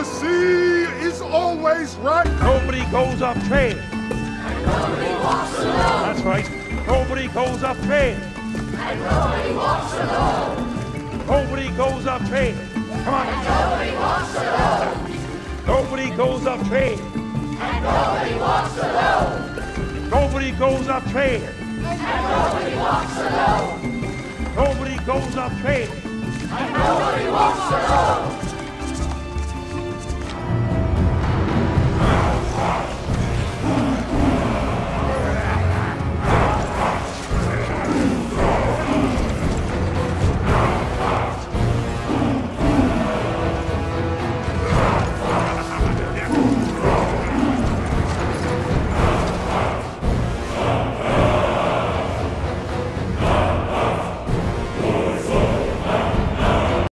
The sea is always right. Nobody goes off trail. And nobody walks alone. That's right. Nobody goes off trail. And nobody walks alone. Nobody goes off trail. Come on. And nobody walks alone. Nobody goes off trail. And nobody walks alone. Nobody goes off trail. And nobody walks alone. Nobody goes off trail.